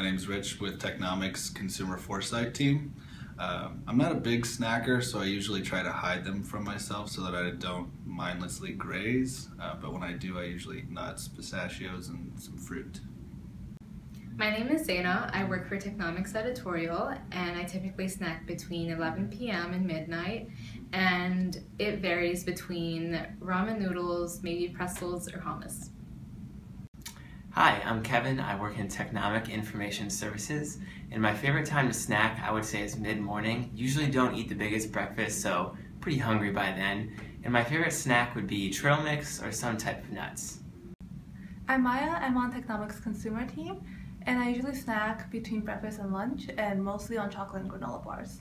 My name's Rich with Technomics Consumer Foresight Team. Um, I'm not a big snacker, so I usually try to hide them from myself so that I don't mindlessly graze. Uh, but when I do, I usually eat nuts, pistachios, and some fruit. My name is Zaina. I work for Technomics Editorial, and I typically snack between 11 p.m. and midnight, and it varies between ramen noodles, maybe pretzels, or hummus. Hi, I'm Kevin. I work in Technomic Information Services, and my favorite time to snack, I would say, is mid-morning. Usually don't eat the biggest breakfast, so pretty hungry by then. And my favorite snack would be trail mix or some type of nuts. I'm Maya. I'm on Technomics consumer team, and I usually snack between breakfast and lunch, and mostly on chocolate and granola bars.